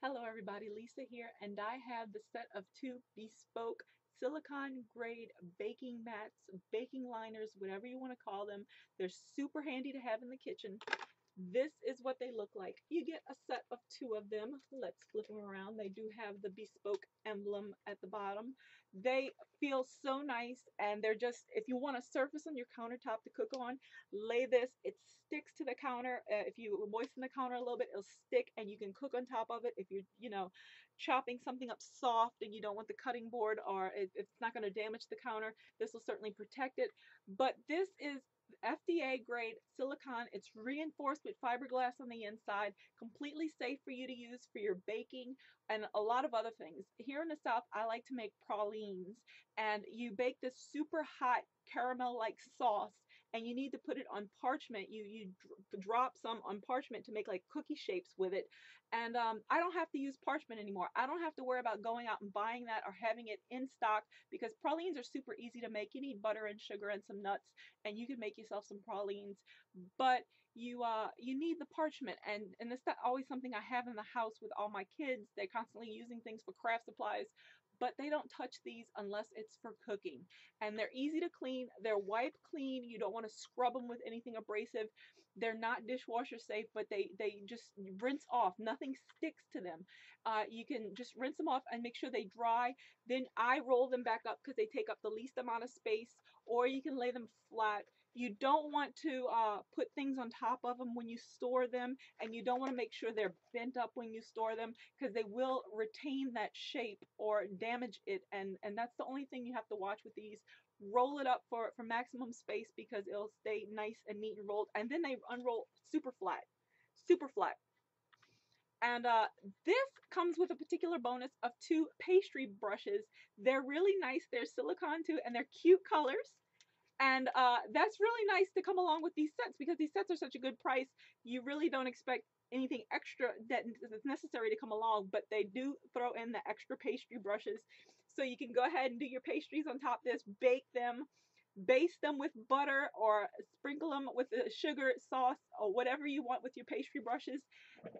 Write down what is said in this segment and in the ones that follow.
Hello everybody, Lisa here, and I have the set of two bespoke silicone grade baking mats, baking liners, whatever you want to call them. They're super handy to have in the kitchen. This is what they look like. You get a set of two of them. Let's flip them around. They do have the bespoke emblem at the bottom. They feel so nice and they're just, if you want a surface on your countertop to cook on, lay this. It sticks to the counter. Uh, if you moisten the counter a little bit, it'll stick and you can cook on top of it. If you're, you know, chopping something up soft and you don't want the cutting board or if it's not going to damage the counter, this will certainly protect it. But this is FDA grade silicone. It's reinforced with fiberglass on the inside, completely safe for you to use for your baking and a lot of other things. Here in the South, I like to make pralines and you bake this super hot caramel like sauce and you need to put it on parchment. You you drop some on parchment to make like cookie shapes with it. And um, I don't have to use parchment anymore. I don't have to worry about going out and buying that or having it in stock because pralines are super easy to make. You need butter and sugar and some nuts and you can make yourself some pralines. But you uh you need the parchment. And and it's always something I have in the house with all my kids. They're constantly using things for craft supplies but they don't touch these unless it's for cooking. And they're easy to clean. They're wipe clean. You don't want to scrub them with anything abrasive. They're not dishwasher safe, but they, they just rinse off. Nothing sticks to them. Uh, you can just rinse them off and make sure they dry. Then I roll them back up because they take up the least amount of space, or you can lay them flat. You don't want to uh, put things on top of them when you store them, and you don't want to make sure they're bent up when you store them because they will retain that shape or damage it and and that's the only thing you have to watch with these. Roll it up for for maximum space because it'll stay nice and neat and rolled and then they unroll super flat super flat. And uh, this comes with a particular bonus of two pastry brushes. They're really nice they're silicone too and they're cute colors and uh, that's really nice to come along with these sets because these sets are such a good price you really don't expect anything extra that is necessary to come along, but they do throw in the extra pastry brushes. So you can go ahead and do your pastries on top of this, bake them, baste them with butter or sprinkle them with a sugar sauce or whatever you want with your pastry brushes.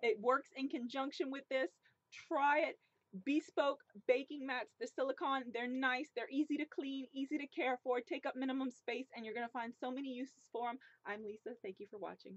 It works in conjunction with this. Try it. Bespoke baking mats, the silicone, they're nice, they're easy to clean, easy to care for, take up minimum space, and you're going to find so many uses for them. I'm Lisa. Thank you for watching.